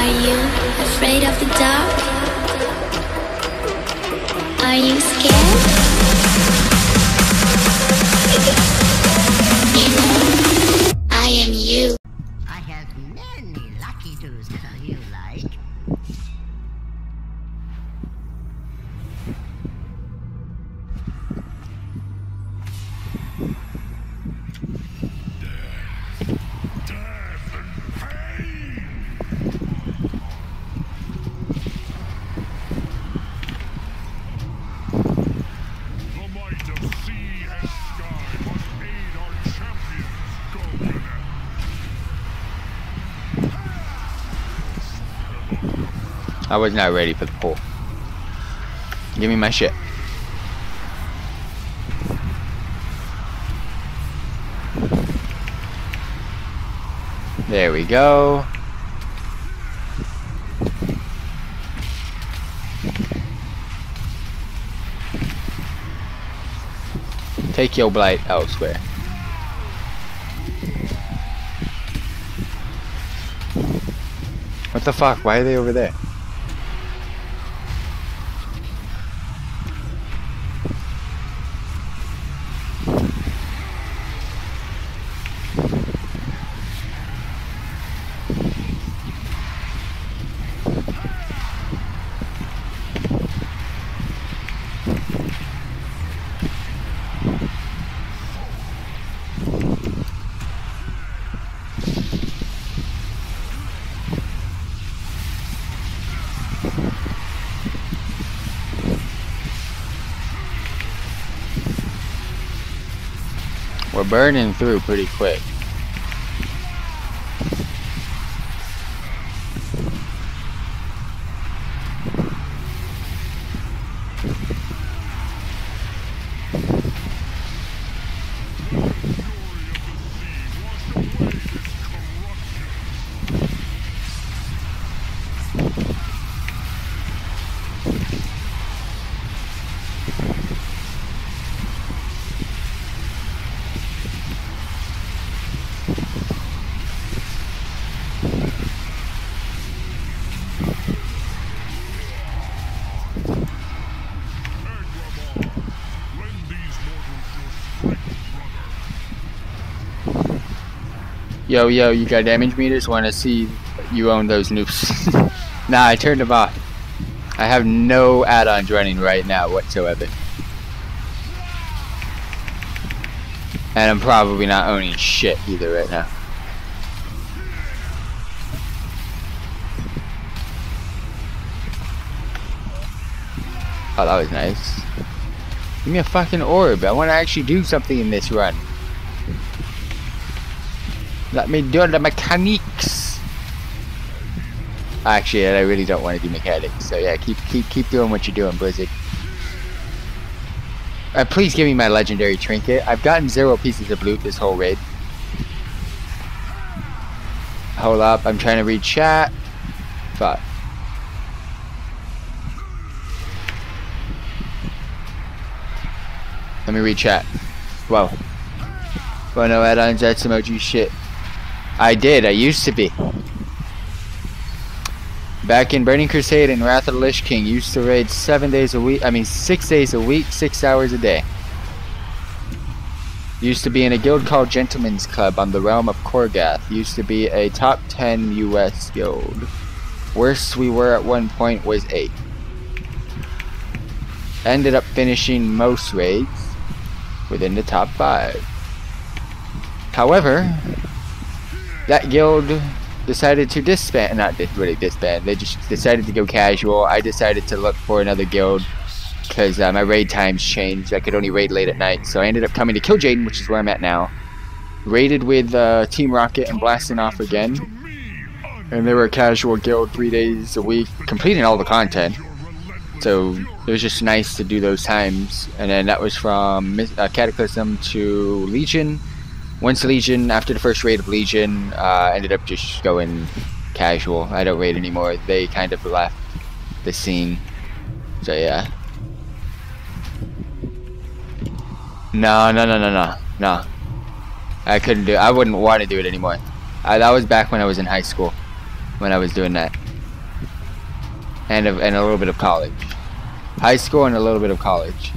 Are you afraid of the dark? Are you scared? I am you. I have many lucky do's how you like. I was not ready for the pull. Give me my shit. There we go. Take your blight elsewhere. What the fuck? Why are they over there? Burning through pretty quick. Yo, yo, you got damage meters? Want to see you own those noobs? nah, I turned them off. I have no add-ons running right now whatsoever. And I'm probably not owning shit either right now. Oh, that was nice. Give me a fucking orb. I want to actually do something in this run. Let me do the mechanics. Actually, I really don't want to do mechanics. So yeah, keep keep keep doing what you're doing, Blizzard. Uh, please give me my legendary trinket. I've gotten zero pieces of loot this whole raid. Hold up, I'm trying to read chat. Fuck. Let me read chat. Whoa. Well, no add-ons, that's emoji shit. I did, I used to be. Back in Burning Crusade and Wrath of the Lich King, used to raid seven days a week, I mean six days a week, six hours a day. Used to be in a guild called Gentleman's Club on the realm of Korgath. Used to be a top 10 US guild. Worst we were at one point was 8. Ended up finishing most raids within the top 5. However, that guild decided to disband, not really disband, they just decided to go casual. I decided to look for another guild because uh, my raid times changed. I could only raid late at night, so I ended up coming to Kil'jaeden, which is where I'm at now. Raided with uh, Team Rocket and blasting off again. And they were a casual guild three days a week, completing all the content. So it was just nice to do those times. And then that was from uh, Cataclysm to Legion. Once Legion, after the first raid of Legion, uh, ended up just going casual. I don't raid anymore. They kind of left the scene. So yeah. No, no, no, no, no, no. I couldn't do. I wouldn't want to do it anymore. I, that was back when I was in high school, when I was doing that. and a, and a little bit of college. High school and a little bit of college.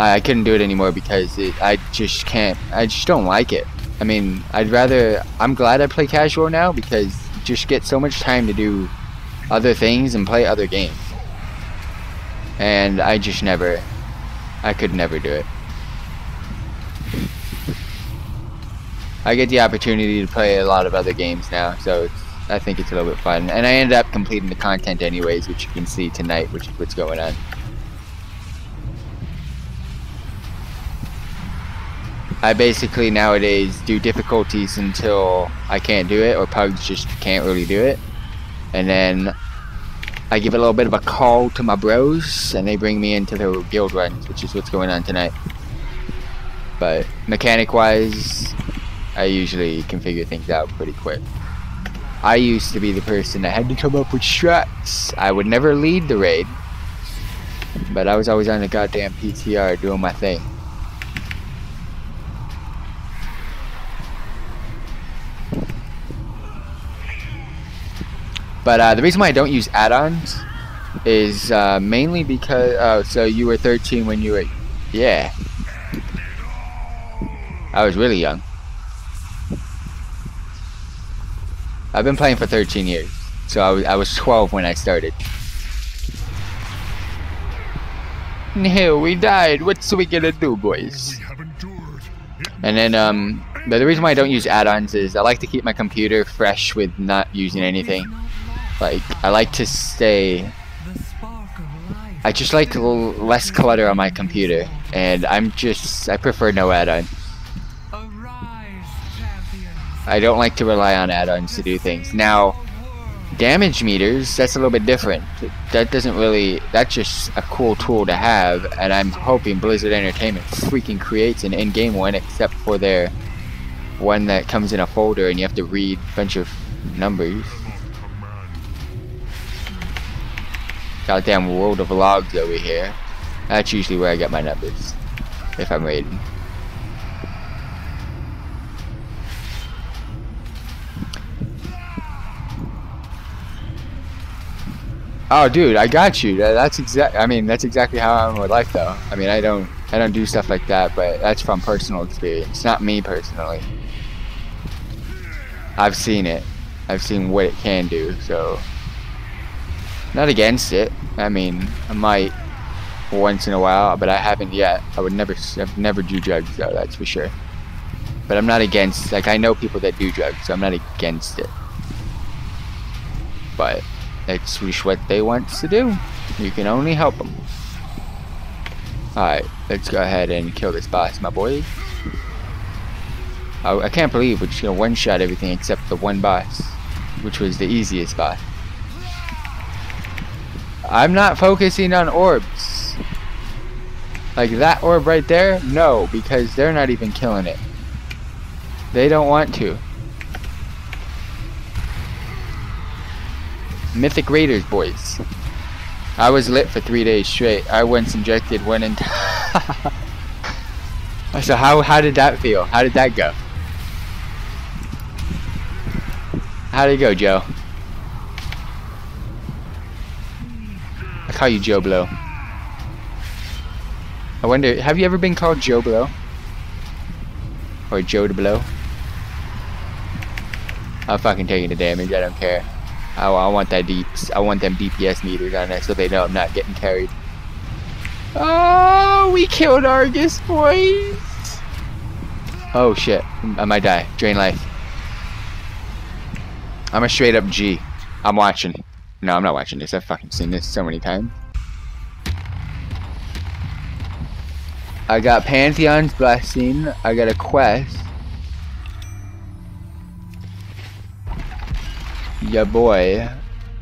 I, I couldn't do it anymore because it, I just can't. I just don't like it. I mean, I'd rather. I'm glad I play casual now because you just get so much time to do other things and play other games. And I just never. I could never do it. I get the opportunity to play a lot of other games now, so I think it's a little bit fun. And I ended up completing the content anyways, which you can see tonight, which is what's going on. I basically nowadays do difficulties until I can't do it, or pugs just can't really do it. And then I give a little bit of a call to my bros, and they bring me into their guild runs, which is what's going on tonight. But mechanic-wise, I usually can figure things out pretty quick. I used to be the person that had to come up with strats. I would never lead the raid, but I was always on the goddamn PTR doing my thing. But uh, the reason why I don't use add-ons is uh, mainly because oh, so you were 13 when you were yeah. I was really young. I've been playing for 13 years, so I was I was 12 when I started. No, we died. What's we gonna do, boys? And then um, but the reason why I don't use add-ons is I like to keep my computer fresh with not using anything. Like I like to stay. I just like less clutter on my computer, and I'm just I prefer no add-on. I don't like to rely on add-ons to do things. Now, damage meters, that's a little bit different. That doesn't really, that's just a cool tool to have, and I'm hoping Blizzard Entertainment freaking creates an in-game one, except for their one that comes in a folder and you have to read a bunch of numbers. Goddamn world of logs over here. That's usually where I get my numbers, if I'm raiding. Oh, dude, I got you. That's exact. I mean, that's exactly how I'm with life, though. I mean, I don't, I don't do stuff like that, but that's from personal experience, not me personally. I've seen it. I've seen what it can do, so not against it. I mean, I might once in a while, but I haven't yet. I would never, I've never do drugs, though. That's for sure. But I'm not against. Like, I know people that do drugs, so I'm not against it. But it's just what they want to do. You can only help them. Alright, let's go ahead and kill this boss, my boy. I, I can't believe we're just gonna one-shot everything except the one boss, which was the easiest boss. I'm not focusing on orbs. Like that orb right there? No, because they're not even killing it. They don't want to. Mythic Raiders, boys. I was lit for three days straight. I once injected one into. so how how did that feel? How did that go? How did it go, Joe? I call you Joe Blow. I wonder, have you ever been called Joe Blow? Or Joe to Blow? I'm fucking taking the damage. I don't care. I, I want that deep. I want them DPS meters on there so they know I'm not getting carried. Oh, we killed Argus, boys. Oh shit, I might die. Drain life. I'm a straight up G. I'm watching. No, I'm not watching this. I've fucking seen this so many times. I got Pantheon's Blessing. I got a quest. Yeah, boy.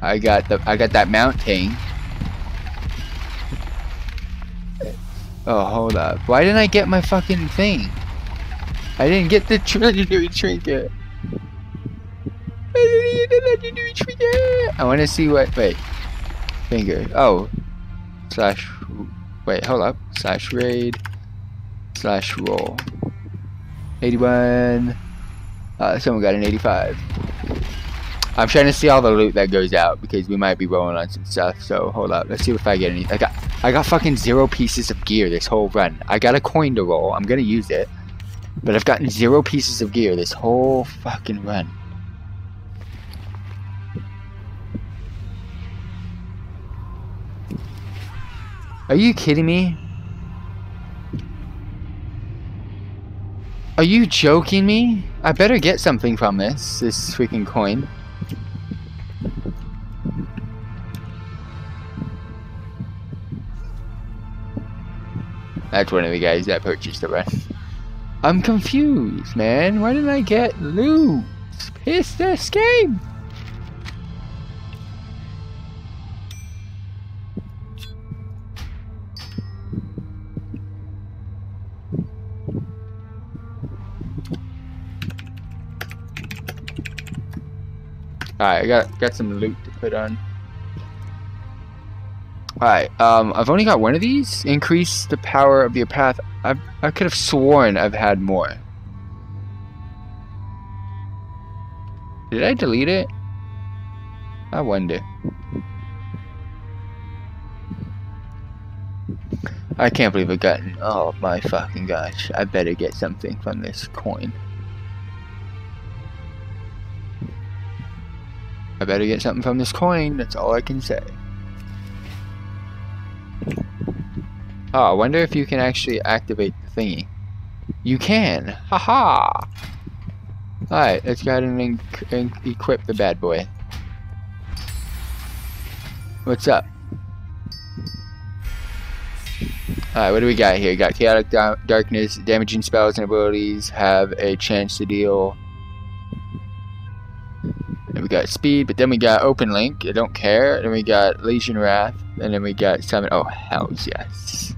I got the I got that mountain. Oh, hold up. Why didn't I get my fucking thing? I didn't get the legendary trinket. I want to see what. Wait. Finger. Oh. Slash. Wait. Hold up. Slash raid. Slash roll. 81. Uh, someone got an 85. I'm trying to see all the loot that goes out because we might be rolling on some stuff. So hold up, let's see if I get any. I got I got fucking zero pieces of gear this whole run. I got a coin to roll. I'm gonna use it, but I've gotten zero pieces of gear this whole fucking run. Are you kidding me? Are you joking me? I better get something from this, this freaking coin. That's one of the guys that purchased the run. I'm confused, man. Why didn't I get loot? Piss this game. Alright, I got got some loot to put on. Alright, um, I've only got one of these. Increase the power of your path. I I could have sworn I've had more. Did I delete it? I wonder. I can't believe I've gotten. Oh my fucking gosh! I better get something from this coin. I better get something from this coin, that's all I can say. Oh, I wonder if you can actually activate the thingy. You can! Haha! -ha. Alright, let's go ahead and equip the bad boy. What's up? Alright, what do we got here? We got Chaotic Darkness, damaging spells and abilities have a chance to deal we got speed, but then we got open link. I don't care. Then we got Legion Wrath, and then we got summon. Oh hells yes!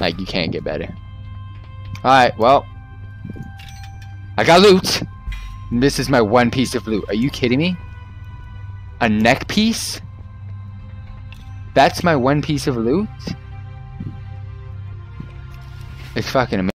Like you can't get better. All right, well, I got loot. This is my one piece of loot. Are you kidding me? A neck piece? That's my one piece of loot? It's fucking amazing.